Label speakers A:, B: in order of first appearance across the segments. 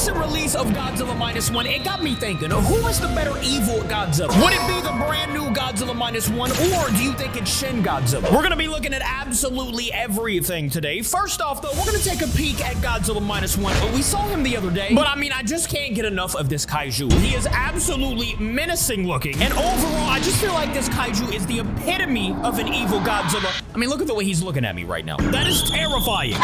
A: recent release of Godzilla Minus One, it got me thinking, who is the better evil Godzilla? Would it be the brand new Godzilla Minus One, or do you think it's Shin Godzilla? We're gonna be looking at absolutely everything today. First off, though, we're gonna take a peek at Godzilla Minus One. We saw him the other day, but I mean, I just can't get enough of this kaiju. He is absolutely menacing looking, and overall, I just feel like this kaiju is the epitome of an evil Godzilla. I mean, look at the way he's looking at me right now. That is terrifying.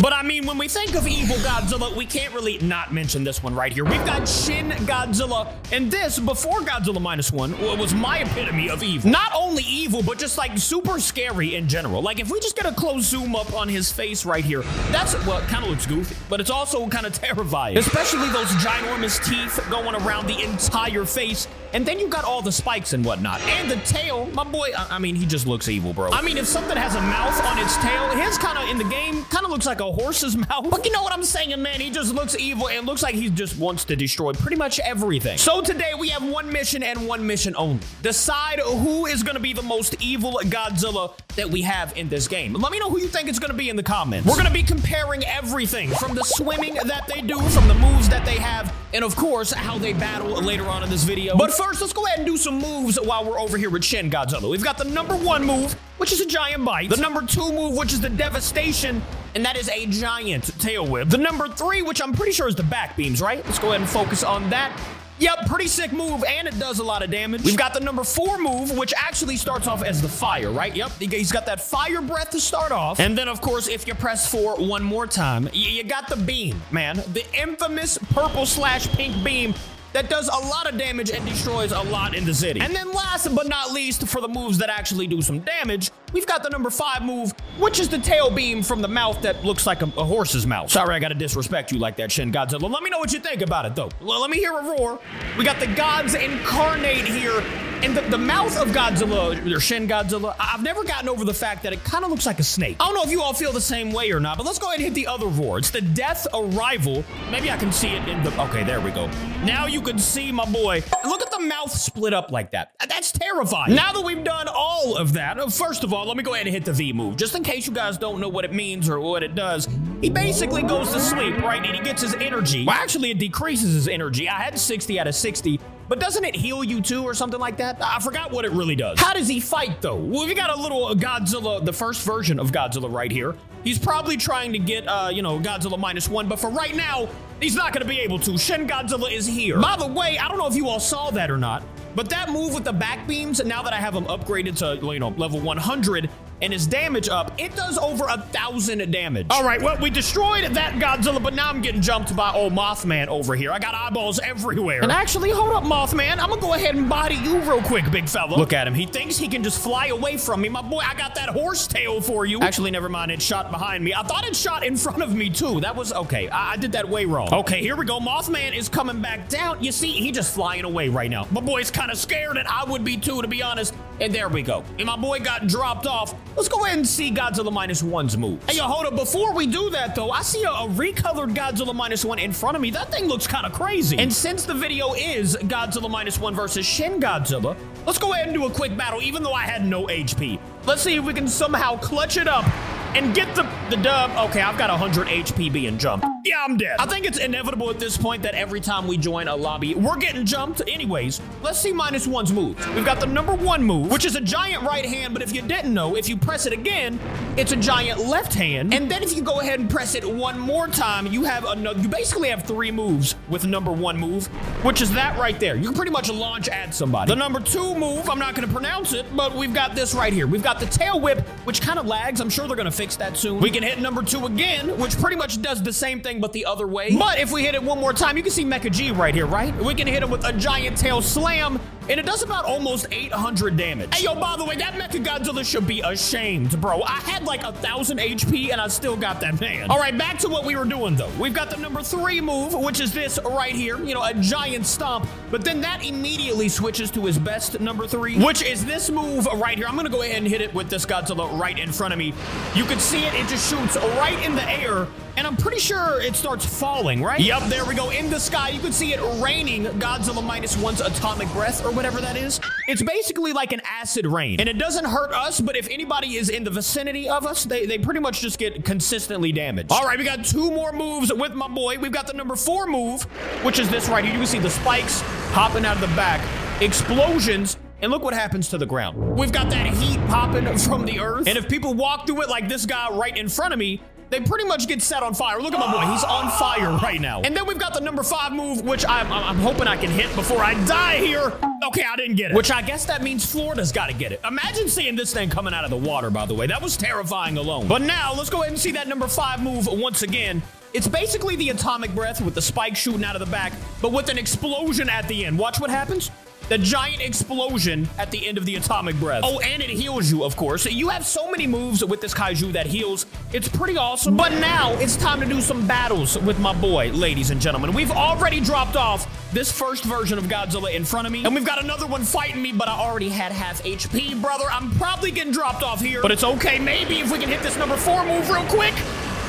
A: But I mean, when we think of evil Godzilla, we can't really not mention this one right here. We've got Shin Godzilla, and this, before Godzilla Minus One, was my epitome of evil. Not only evil, but just like super scary in general. Like if we just get a close zoom up on his face right here, that's, well, it kind of looks goofy, but it's also kind of terrifying. Especially those ginormous teeth going around the entire face. And then you got all the spikes and whatnot. And the tail, my boy, I, I mean, he just looks evil, bro. I mean, if something has a mouth on its tail, his kind of in the game kind of looks like a horse's mouth. But you know what I'm saying, man? He just looks evil and looks like he just wants to destroy pretty much everything. So today we have one mission and one mission only. Decide who is going to be the most evil Godzilla that we have in this game. Let me know who you think it's going to be in the comments. We're going to be comparing everything from the swimming that they do, from the moves that they have, and of course, how they battle later on in this video. But first, let's go ahead and do some moves while we're over here with Shin Godzilla. We've got the number one move, which is a giant bite. The number two move, which is the devastation, and that is a giant tail whip. The number three, which I'm pretty sure is the back beams, right? Let's go ahead and focus on that. Yep, pretty sick move, and it does a lot of damage. We've got the number four move, which actually starts off as the fire, right? Yep, he's got that fire breath to start off. And then, of course, if you press four one more time, you got the beam, man. The infamous purple slash pink beam that does a lot of damage and destroys a lot in the city. And then last but not least, for the moves that actually do some damage, we've got the number five move, which is the tail beam from the mouth that looks like a, a horse's mouth. Sorry, I gotta disrespect you like that, Shin Godzilla. Let me know what you think about it, though. Well, let me hear a roar. We got the gods incarnate here and the, the, mouth of Godzilla, or Shin Godzilla, I've never gotten over the fact that it kind of looks like a snake. I don't know if you all feel the same way or not, but let's go ahead and hit the other roar. It's the Death Arrival. Maybe I can see it in the, okay, there we go. Now you can see my boy. Look at the mouth split up like that. That's terrifying. Now that we've done all of that, uh, first of all, let me go ahead and hit the V move. Just in case you guys don't know what it means or what it does, he basically goes to sleep, right? And he gets his energy. Well, actually, it decreases his energy. I had 60 out of 60. But doesn't it heal you too or something like that? I forgot what it really does. How does he fight though? Well, we got a little Godzilla, the first version of Godzilla right here. He's probably trying to get, uh, you know, Godzilla minus one, but for right now, he's not going to be able to. Shin Godzilla is here. By the way, I don't know if you all saw that or not, but that move with the back beams, now that I have them upgraded to, you know, level 100, and his damage up, it does over a thousand damage. All right, well, we destroyed that Godzilla, but now I'm getting jumped by old Mothman over here. I got eyeballs everywhere. And actually, hold up, Mothman. I'm gonna go ahead and body you real quick, big fella. Look at him. He thinks he can just fly away from me. My boy, I got that horse tail for you. Actually, never mind. It shot behind me. I thought it shot in front of me, too. That was okay. I, I did that way wrong. Okay, here we go. Mothman is coming back down. You see, he just flying away right now. My boy's kind of scared, and I would be, too, to be honest. And there we go. And my boy got dropped off. Let's go ahead and see Godzilla Minus One's move. Hey, yo, hold up. Before we do that, though, I see a, a recolored Godzilla Minus One in front of me. That thing looks kind of crazy. And since the video is Godzilla Minus One versus Shin Godzilla, let's go ahead and do a quick battle, even though I had no HP. Let's see if we can somehow clutch it up and get the, the dub. Okay, I've got 100 HP being jumped. Yeah, I'm dead. I think it's inevitable at this point that every time we join a lobby, we're getting jumped anyways. Let's see minus one's moves. We've got the number one move, which is a giant right hand, but if you didn't know, if you press it again, it's a giant left hand. And then if you go ahead and press it one more time, you have another, you basically have three moves with number one move, which is that right there. You can pretty much launch at somebody. The number two move, I'm not gonna pronounce it, but we've got this right here. We've got the tail whip, which kind of lags. I'm sure they're gonna fix that soon. We can hit number two again, which pretty much does the same thing, but the other way. But if we hit it one more time, you can see Mecha G right here, right? We can hit him with a giant tail slam, and it does about almost 800 damage. Hey, yo, by the way, that Mecha Godzilla should be ashamed, bro. I had like a thousand HP, and I still got that man. All right, back to what we were doing, though. We've got the number three move, which is this right here, you know, a giant stomp, but then that immediately switches to his best number three, which is this move right here. I'm gonna go ahead and hit it with this Godzilla right in front of me. You can see it, it just shoots right in the air, and I'm pretty sure it starts falling, right? Yep, there we go. In the sky, you can see it raining Godzilla minus one's atomic breath or whatever that is. It's basically like an acid rain. And it doesn't hurt us, but if anybody is in the vicinity of us, they, they pretty much just get consistently damaged. All right, we got two more moves with my boy. We've got the number four move, which is this right here. You can see the spikes popping out of the back, explosions, and look what happens to the ground. We've got that heat popping from the earth. And if people walk through it like this guy right in front of me, they pretty much get set on fire. Look at my boy. He's on fire right now. And then we've got the number five move, which I'm, I'm hoping I can hit before I die here. Okay, I didn't get it. Which I guess that means Florida's got to get it. Imagine seeing this thing coming out of the water, by the way. That was terrifying alone. But now, let's go ahead and see that number five move once again. It's basically the atomic breath with the spike shooting out of the back, but with an explosion at the end. Watch what happens the giant explosion at the end of the atomic breath. Oh, and it heals you, of course. You have so many moves with this kaiju that heals. It's pretty awesome. But now it's time to do some battles with my boy, ladies and gentlemen. We've already dropped off this first version of Godzilla in front of me, and we've got another one fighting me, but I already had half HP, brother. I'm probably getting dropped off here, but it's okay. Maybe if we can hit this number four move real quick,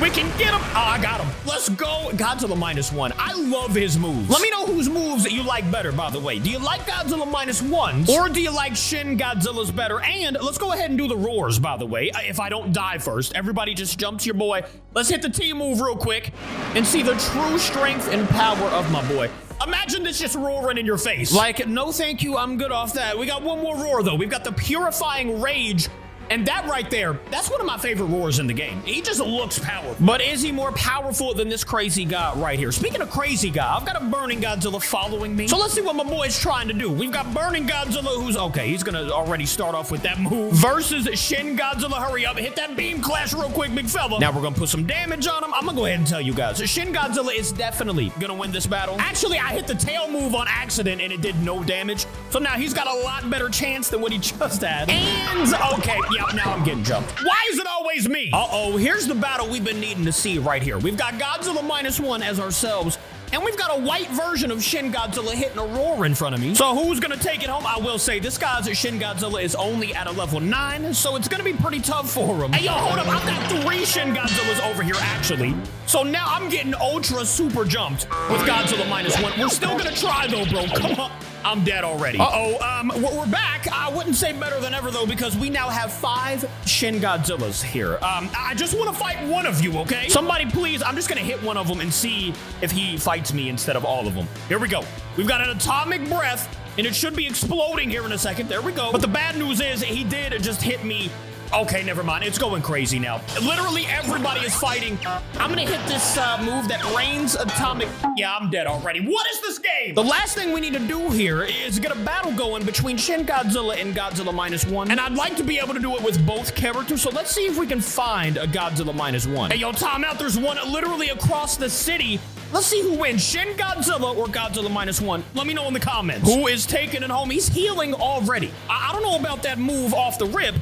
A: we can get him. Oh, I got him. Let's go. Godzilla minus one. I love his moves. Let me know whose moves that you like better, by the way. Do you like Godzilla minus ones? Or do you like Shin Godzilla's better? And let's go ahead and do the roars, by the way. Uh, if I don't die first, everybody just jump to your boy. Let's hit the T move real quick and see the true strength and power of my boy. Imagine this just roaring in your face. Like, no thank you, I'm good off that. We got one more roar, though. We've got the Purifying Rage and that right there, that's one of my favorite roars in the game. He just looks powerful. But is he more powerful than this crazy guy right here? Speaking of crazy guy, I've got a Burning Godzilla following me. So let's see what my boy's trying to do. We've got Burning Godzilla who's, okay, he's gonna already start off with that move. Versus Shin Godzilla, hurry up, hit that beam clash real quick, big fella. Now we're gonna put some damage on him. I'm gonna go ahead and tell you guys, Shin Godzilla is definitely gonna win this battle. Actually, I hit the tail move on accident and it did no damage. So now he's got a lot better chance than what he just had. And, okay, yeah, now I'm getting jumped. Why is it always me? Uh-oh, here's the battle we've been needing to see right here. We've got Godzilla minus one as ourselves, and we've got a white version of Shin Godzilla hitting a roar in front of me. So who's gonna take it home? I will say this guy's Shin Godzilla is only at a level nine, so it's gonna be pretty tough for him. Hey, yo, hold up. I've got three Shin Godzillas over here, actually. So now I'm getting ultra super jumped with Godzilla minus one. We're still gonna try though, bro. Come on. I'm dead already. Uh-oh, um, we're back. I wouldn't say better than ever, though, because we now have five Shin Godzillas here. Um, I just want to fight one of you, okay? Somebody, please, I'm just going to hit one of them and see if he fights me instead of all of them. Here we go. We've got an atomic breath, and it should be exploding here in a second. There we go. But the bad news is he did just hit me Okay, never mind. It's going crazy now. Literally everybody is fighting. I'm gonna hit this uh, move that rains atomic. Yeah, I'm dead already. What is this game? The last thing we need to do here is get a battle going between Shin Godzilla and Godzilla Minus One. And I'd like to be able to do it with both characters. So let's see if we can find a Godzilla Minus One. Hey, yo, time out. There's one literally across the city. Let's see who wins, Shin Godzilla or Godzilla Minus One. Let me know in the comments. Who is taking it home? He's healing already. I, I don't know about that move off the rip,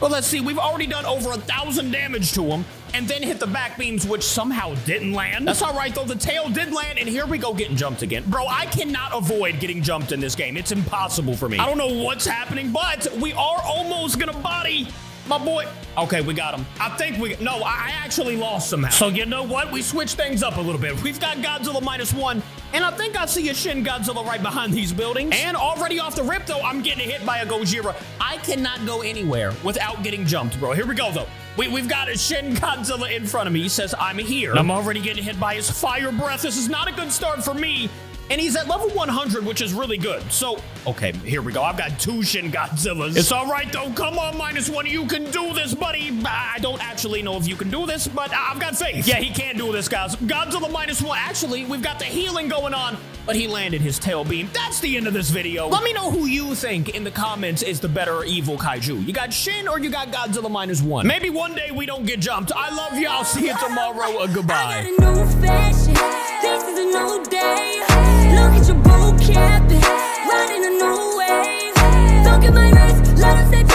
A: well, let's see. We've already done over a thousand damage to him and then hit the back beams, which somehow didn't land. That's all right, though. The tail did land, and here we go getting jumped again. Bro, I cannot avoid getting jumped in this game. It's impossible for me. I don't know what's happening, but we are almost gonna body my boy. Okay, we got him. I think we, no, I actually lost somehow. So you know what? We switched things up a little bit. We've got Godzilla minus one, and I think I see a Shin Godzilla right behind these buildings. And already off the rip, though, I'm getting hit by a Gojira. I cannot go anywhere without getting jumped, bro. Here we go, though. We, have got a Shin Godzilla in front of me. He says, I'm here. I'm already getting hit by his fire breath. This is not a good start for me. And he's at level 100, which is really good. So, okay, here we go. I've got two Shin Godzillas. It's all right, though. Come on, minus one. You can do this, buddy. I don't actually know if you can do this, but I've got faith. Yeah, he can do this, guys. Godzilla minus one. Actually, we've got the healing going on, but he landed his tail beam. That's the end of this video. Let me know who you think in the comments is the better evil kaiju. You got Shin or you got Godzilla minus one? Maybe one day we don't get jumped. I love you. I'll see you tomorrow. Uh, goodbye. Look at your riding a new wave. Don't get my wrist, let them